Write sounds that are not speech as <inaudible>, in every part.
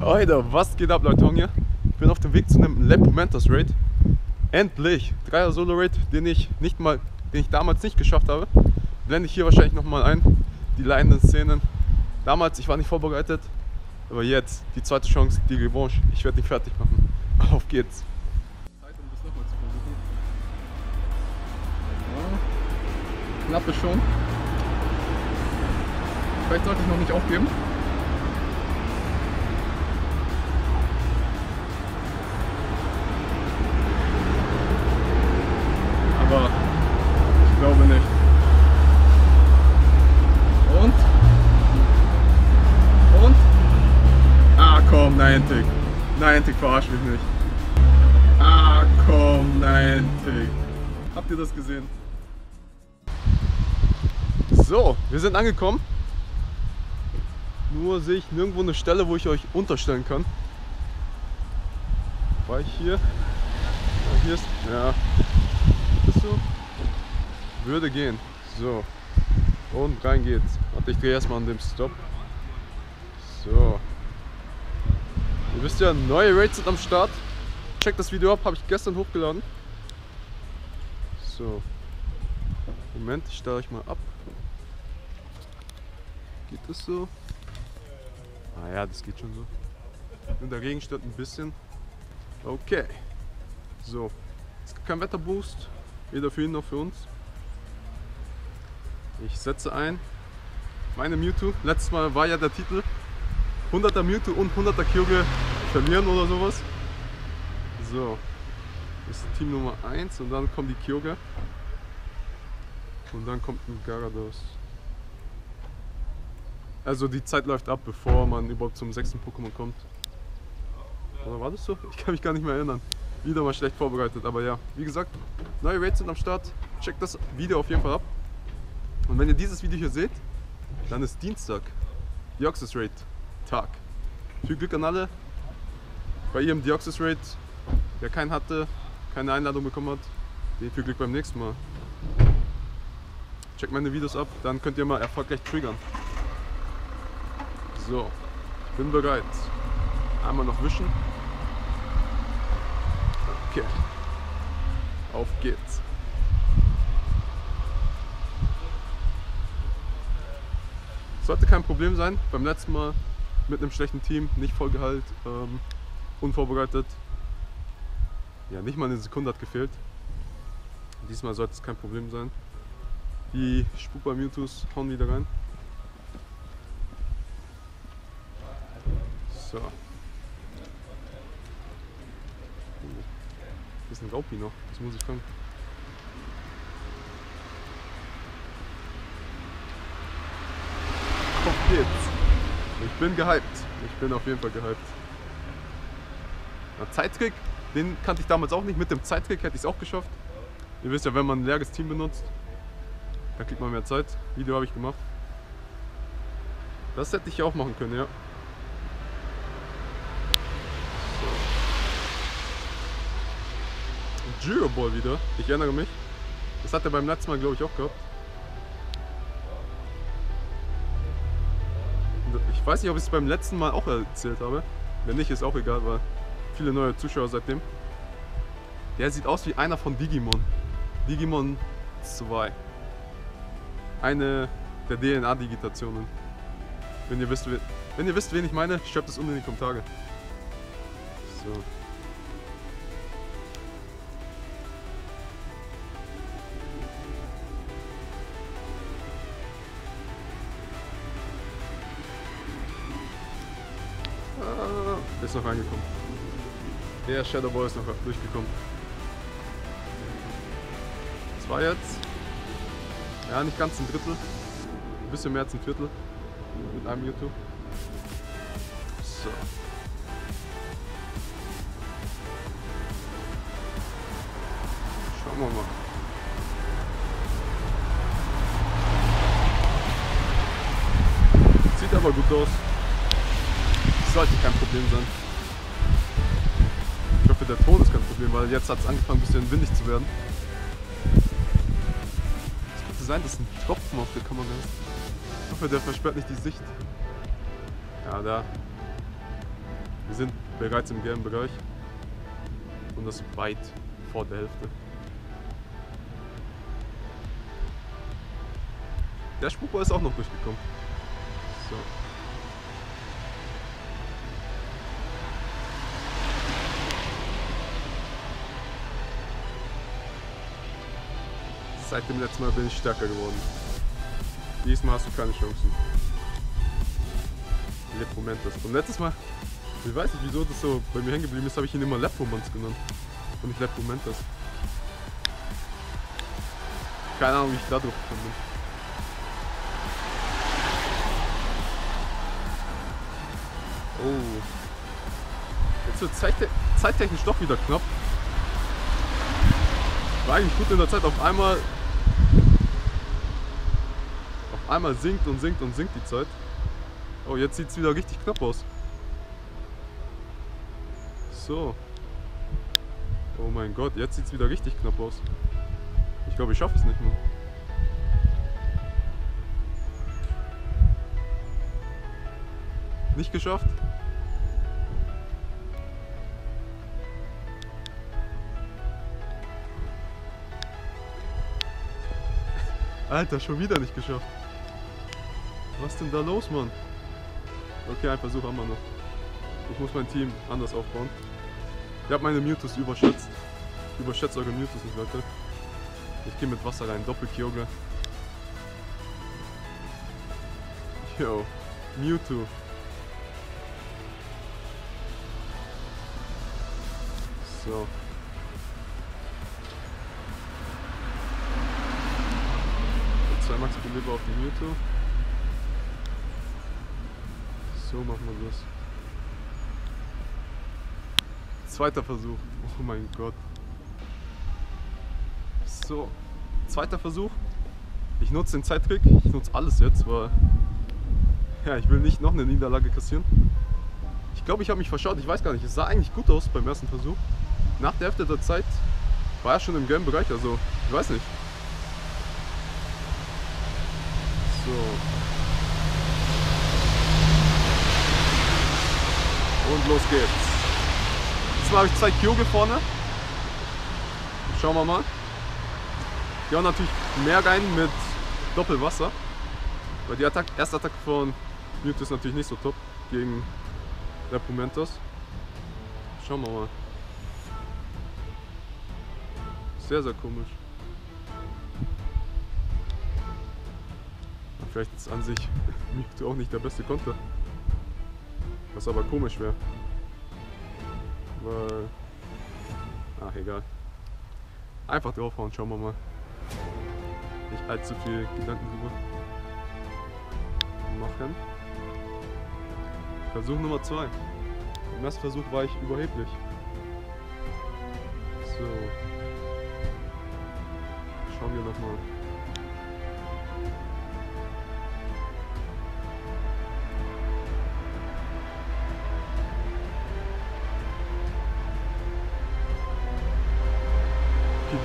Alter, was geht ab, Leute? Hier? Ich bin auf dem Weg zu einem Lab Momentos Raid. Endlich! Dreier Solo Raid, den ich nicht mal, den ich damals nicht geschafft habe. Blende ich hier wahrscheinlich nochmal ein. Die leidenden Szenen. Damals, ich war nicht vorbereitet. Aber jetzt, die zweite Chance, die Revanche. Ich werde dich fertig machen. <laughs> Auf geht's. Zeit, um das nochmal zu versuchen. Ja, knapp ist schon. Vielleicht sollte ich noch nicht aufgeben. Niantic. Niantic verarscht mich nicht. Ah komm, Niantic. Habt ihr das gesehen? So, wir sind angekommen. Nur sehe ich nirgendwo eine Stelle, wo ich euch unterstellen kann. War ich hier? Ja, hier ist. Ja. Bist du? Würde gehen. So. Und rein geht's. Warte, ich drehe erstmal an dem Stop. So. Ihr wisst ja, neue Raids sind am Start. Checkt das Video ab, habe ich gestern hochgeladen. So. Moment, ich stelle euch mal ab. Geht das so? Ah ja, das geht schon so. Und der Regen stört ein bisschen. Okay. So. Es gibt keinen Wetterboost. Weder für ihn noch für uns. Ich setze ein. Meine Mewtwo. Letztes Mal war ja der Titel 100er Mewtwo und 100er Kyogre verlieren oder sowas. So. Das ist Team Nummer 1 und dann kommt die Kyogre. Und dann kommt ein Garados. Also die Zeit läuft ab, bevor man überhaupt zum sechsten Pokémon kommt. Oder war das so? Ich kann mich gar nicht mehr erinnern. Wieder mal schlecht vorbereitet, aber ja. Wie gesagt, neue Raids sind am Start. Checkt das Video auf jeden Fall ab. Und wenn ihr dieses Video hier seht, dann ist Dienstag. Deoxys Raid Tag. Viel Glück an alle. Bei ihrem Deoxys Raid, wer keinen hatte, keine Einladung bekommen hat, den viel Glück beim nächsten Mal. Checkt meine Videos ab, dann könnt ihr mal erfolgreich triggern. So, ich bin bereit. Einmal noch wischen. Okay. Auf geht's. Sollte kein Problem sein. Beim letzten Mal mit einem schlechten Team, nicht Vollgehalt, ähm, unvorbereitet. Ja, nicht mal eine Sekunde hat gefehlt. Diesmal sollte es kein Problem sein. Die Spukbar Mewtwo's hauen wieder rein. So. Oh. Hier ist ein Raupi noch, das muss ich fangen. Auf geht's. Ich bin gehypt. Ich bin auf jeden Fall gehypt. Na, Zeittrick, den kannte ich damals auch nicht. Mit dem Zeittrick hätte ich es auch geschafft. Ihr wisst ja, wenn man ein leeres Team benutzt, dann kriegt man mehr Zeit. Video habe ich gemacht. Das hätte ich auch machen können, ja. So. Ball wieder. Ich erinnere mich. Das hat er beim letzten Mal, glaube ich, auch gehabt. Ich weiß nicht, ob ich es beim letzten Mal auch erzählt habe. Wenn nicht, ist auch egal, weil viele neue Zuschauer seitdem. Der sieht aus wie einer von Digimon. Digimon 2. Eine der DNA-Digitationen. Wenn ihr wisst, wenn ihr wisst, wen ich meine, schreibt es unten in die Kommentare. So. Ah, ist noch reingekommen. Der Shadow Ball ist noch durchgekommen. Das war jetzt. Ja, nicht ganz ein Drittel. Ein bisschen mehr als ein Viertel. Mit einem YouTube. So. Schauen wir mal. Sieht aber gut aus. Sollte kein Problem sein. Ich hoffe, der Ton ist kein Problem, weil jetzt hat es angefangen, ein bisschen windig zu werden. Es könnte sein, dass ein Tropfen auf der Kamera ist. Ich hoffe, der versperrt nicht die Sicht. Ja, da. Wir sind bereits im gelben Bereich. Und das weit vor der Hälfte. Der Spukball ist auch noch durchgekommen. So. Seit dem letzten Mal bin ich stärker geworden. Diesmal hast du keine Chancen. Lepomentas. Und letztes Mal, ich weiß nicht wieso das so bei mir hängen geblieben ist, habe ich ihn immer Lepomans genannt. Und nicht Lepomentas. Keine Ahnung, wie ich da drauf gekommen bin. Oh. Jetzt wird zeitte zeittechnisch doch wieder knapp. War eigentlich gut in der Zeit. Auf einmal. Einmal sinkt und sinkt und sinkt die Zeit. Oh, jetzt sieht es wieder richtig knapp aus. So. Oh mein Gott, jetzt sieht es wieder richtig knapp aus. Ich glaube, ich schaffe es nicht mehr. Nicht geschafft? Alter, schon wieder nicht geschafft. Was denn da los, Mann? Okay, ein Versuch haben wir noch. Ich muss mein Team anders aufbauen. Ich habe meine Mutus überschätzt. Überschätzt eure Mutus nicht, Leute. Ich gehe mit Wasser rein, Doppelkyoge. Yo, Mewtwo. So. Zwei Max Belieber auf die Mewtwo. So machen wir das. Zweiter Versuch. Oh mein Gott. So. Zweiter Versuch. Ich nutze den Zeittrick. Ich nutze alles jetzt, weil ja, ich will nicht noch eine Niederlage kassieren. Ich glaube, ich habe mich verschaut. Ich weiß gar nicht. Es sah eigentlich gut aus beim ersten Versuch. Nach der Hälfte der Zeit war er schon im gelben Bereich. Also, ich weiß nicht. So. Und los geht's. Diesmal habe ich zwei Kyoge vorne. Schauen wir mal. Die hauen natürlich mehr rein mit Doppelwasser. Weil die Attack, erste Attacke von Mewtwo ist natürlich nicht so top gegen Repumentos. Schauen wir mal. Sehr, sehr komisch. Vielleicht ist an sich <laughs> Mewtwo auch nicht der beste Konter. Was aber komisch wäre. Weil. Ach, egal. Einfach draufhauen, schauen wir mal. Nicht allzu viel Gedanken drüber machen. Versuch Nummer 2. Im ersten Versuch war ich überheblich. So. Schauen wir nochmal.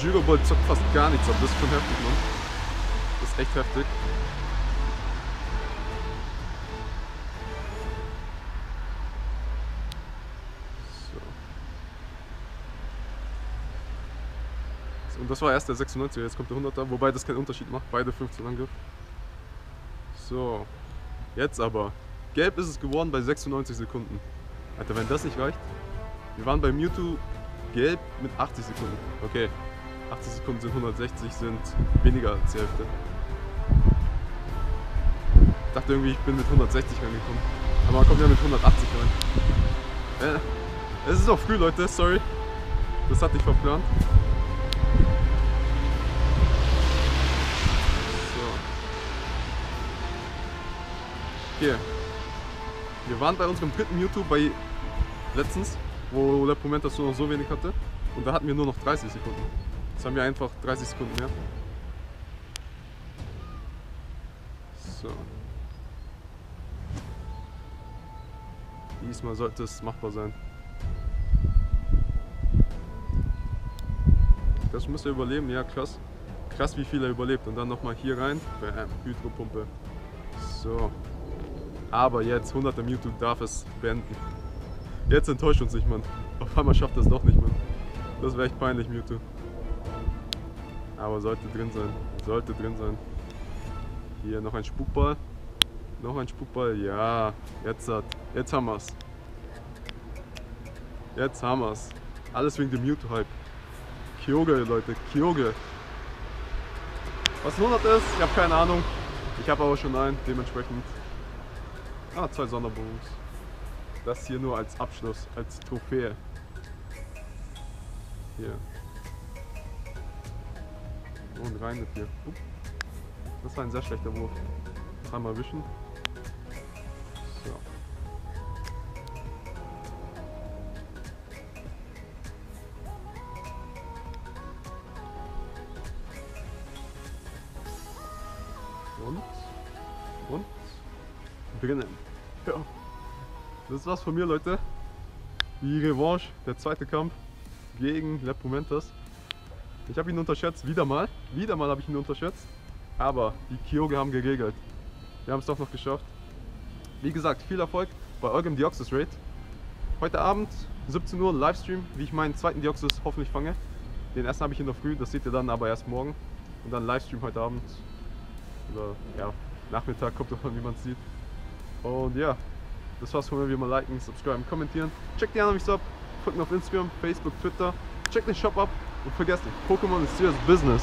Gyro Ball zockt fast gar nichts, aber das ist schon heftig, Mann. Das ist echt heftig. So. Und das war erst der 96er, jetzt kommt der 100er, wobei das keinen Unterschied macht, beide 15 Angriff. So, jetzt aber. Gelb ist es geworden bei 96 Sekunden. Alter, wenn das nicht reicht. Wir waren bei Mewtwo gelb mit 80 Sekunden. Okay, 80 Sekunden sind 160, sind weniger als die Hälfte. Ich dachte irgendwie, ich bin mit 160 reingekommen. Aber man kommt ja mit 180 rein. Äh, es ist auch früh, Leute, sorry. Das hatte ich verplant. So. Okay. Wir waren bei unserem dritten Mewtwo bei letztens, wo Lepomentas nur noch so wenig hatte. Und da hatten wir nur noch 30 Sekunden. Jetzt haben wir einfach 30 Sekunden mehr. So. Diesmal sollte es machbar sein. Das müsste er überleben, ja krass. Krass wie viel er überlebt. Und dann nochmal hier rein. Bam, Jetzt enttäuscht uns nicht, Mann. Auf einmal schafft das doch nicht, Mann. Das wäre echt peinlich, Mewtwo. Aber sollte drin sein. Sollte drin sein. Hier noch ein Spukball. Noch ein Spukball. Ja, jetzt hat. Jetzt haben wir's. Jetzt haben wir's. Alles wegen dem Mewtwo-Hype. Kyoge, Leute. Kyoge. Was ein 100 ist, ich habe keine Ahnung. Ich habe aber schon einen, dementsprechend. Ah, zwei Sonderbonus. Das hier nur als Abschluss, als Trophäe. Hier. Und rein mit dir. Das war ein sehr schlechter Wurf. Einmal wischen. So. Und? Und? Drinnen. Ja. Das war's von mir, Leute. Die Revanche, der zweite Kampf gegen Lepomentas. Ich habe ihn unterschätzt, wieder mal. Wieder mal habe ich ihn unterschätzt. Aber die Kyoge haben geregelt. Wir haben es doch noch geschafft. Wie gesagt, viel Erfolg bei eurem Deoxys Raid. Heute Abend, 17 Uhr, Livestream, wie ich meinen zweiten Deoxys hoffentlich fange. Den ersten habe ich in der Früh, das seht ihr dann aber erst morgen. Und dann Livestream heute Abend. Oder ja, Nachmittag, kommt davon, wie man es sieht. Und ja, das war's von mir. Wie immer liken, subscriben, kommentieren. Checkt die anderen ab. Folgt mir auf Instagram, Facebook, Twitter. Checkt den Shop ab. Und vergesst nicht, Pokémon ist serious business.